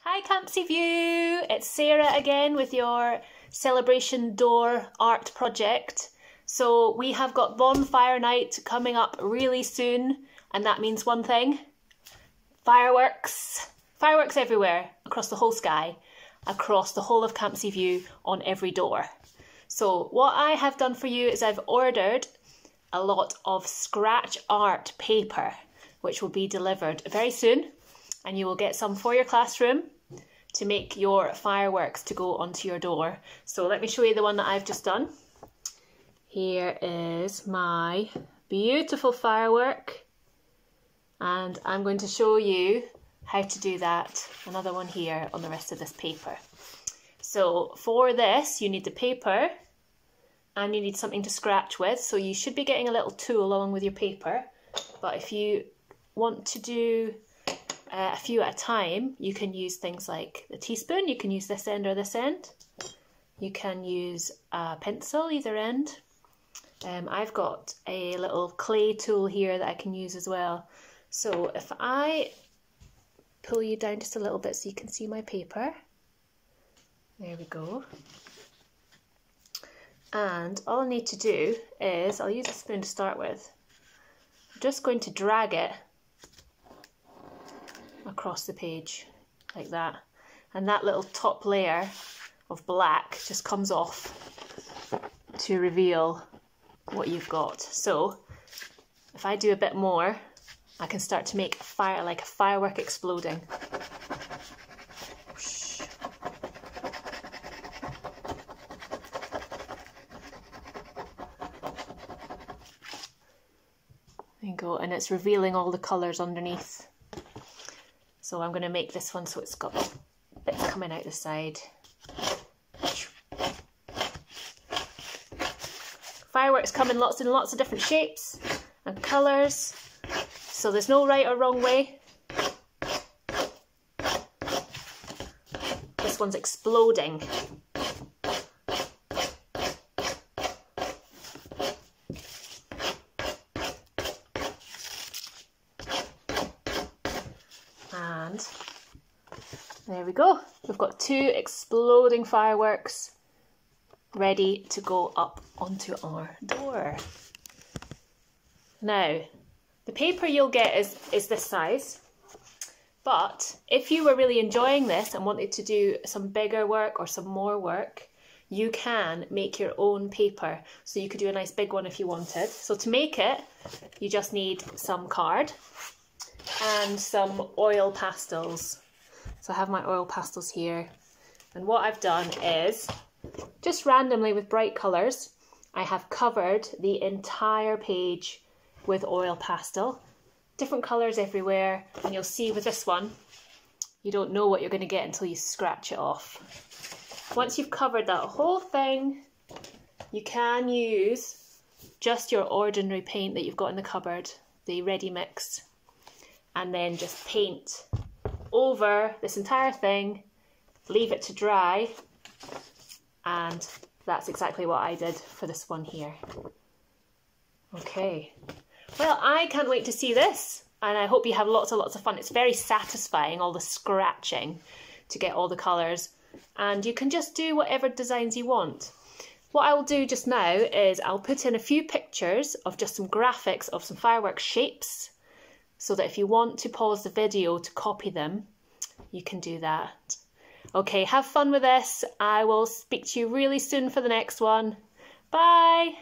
Hi Campsie View, it's Sarah again with your celebration door art project. So we have got bonfire night coming up really soon and that means one thing, fireworks. Fireworks everywhere across the whole sky, across the whole of Campsie View on every door. So what I have done for you is I've ordered a lot of scratch art paper which will be delivered very soon and you will get some for your classroom to make your fireworks to go onto your door. So let me show you the one that I've just done. Here is my beautiful firework and I'm going to show you how to do that. Another one here on the rest of this paper. So for this you need the paper and you need something to scratch with. So you should be getting a little tool along with your paper. But if you want to do uh, a few at a time, you can use things like the teaspoon, you can use this end or this end. You can use a pencil either end. Um, I've got a little clay tool here that I can use as well. So if I pull you down just a little bit so you can see my paper. There we go. And all I need to do is, I'll use a spoon to start with. I'm just going to drag it across the page like that. And that little top layer of black just comes off to reveal what you've got. So if I do a bit more, I can start to make fire like a firework exploding. There you go, and it's revealing all the colours underneath. So I'm going to make this one so it's got bits coming out the side. Fireworks come in lots and lots of different shapes and colours, so there's no right or wrong way. This one's exploding. And there we go. We've got two exploding fireworks ready to go up onto our door. Now, the paper you'll get is, is this size. But if you were really enjoying this and wanted to do some bigger work or some more work, you can make your own paper. So you could do a nice big one if you wanted. So to make it, you just need some card and some oil pastels. So I have my oil pastels here. And what I've done is, just randomly with bright colours, I have covered the entire page with oil pastel. Different colours everywhere. And you'll see with this one, you don't know what you're going to get until you scratch it off. Once you've covered that whole thing, you can use just your ordinary paint that you've got in the cupboard, the ready mix and then just paint over this entire thing, leave it to dry, and that's exactly what I did for this one here. Okay, well, I can't wait to see this, and I hope you have lots and lots of fun. It's very satisfying, all the scratching to get all the colours, and you can just do whatever designs you want. What I will do just now is I'll put in a few pictures of just some graphics of some fireworks shapes so that if you want to pause the video to copy them, you can do that. Okay, have fun with this. I will speak to you really soon for the next one. Bye!